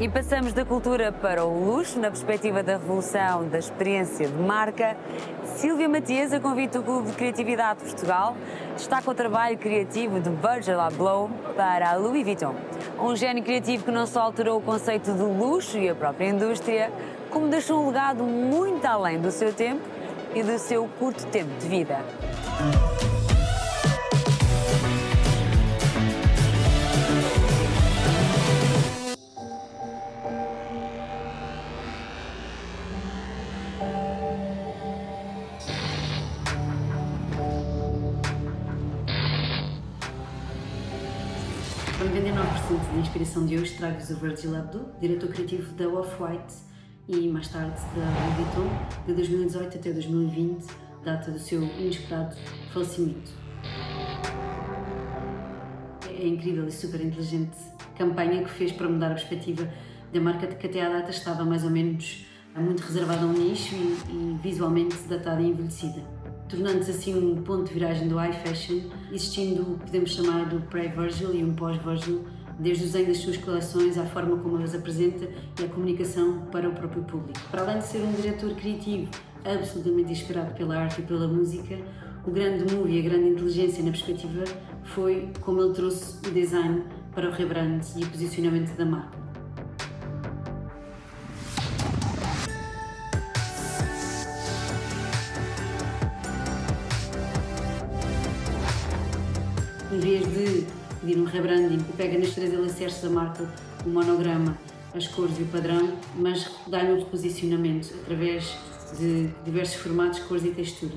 E passamos da cultura para o luxo, na perspectiva da revolução da experiência de marca. Silvia Matias, a convite do Clube de Criatividade de Portugal, destaca o trabalho criativo de Virgil Abloh para a Louis Vuitton. Um gênio criativo que não só alterou o conceito de luxo e a própria indústria, como deixou um legado muito além do seu tempo e do seu curto tempo de vida. Para 99% da inspiração de hoje, trago-vos o Virgil Abloh, diretor criativo da Off-White e mais tarde da Louis Vuitton, de 2018 até 2020, data do seu inesperado falecimento. É incrível e super inteligente campanha que fez para mudar a perspectiva da marca que até à data estava mais ou menos muito reservada a um nicho e, e visualmente datada e envelhecida tornando-se assim um ponto de viragem do high fashion, existindo o que podemos chamar do pre-Virgil e um pós-Virgil, desde o desenho das suas coleções à forma como as apresenta e a comunicação para o próprio público. Para além de ser um diretor criativo absolutamente inspirado pela arte e pela música, o grande move e a grande inteligência na perspectiva foi como ele trouxe o design para o rebrand e o posicionamento da marca. Em vez de pedir um rebranding, pega nas três alicerces da marca, o monograma, as cores e o padrão, mas dá-lhe um reposicionamento através de diversos formatos, cores e textura.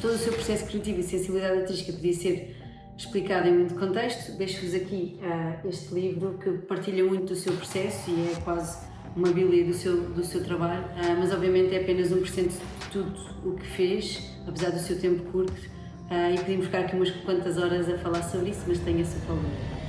Todo o seu processo criativo e sensibilidade artística podia ser explicado em muito contexto. Deixo-vos aqui uh, este livro que partilha muito do seu processo e é quase uma bíblia do seu, do seu trabalho, uh, mas obviamente é apenas 1% de tudo o que fez, apesar do seu tempo curto, e podíamos ficar aqui umas quantas horas a falar sobre isso, mas tenho a sua palavra.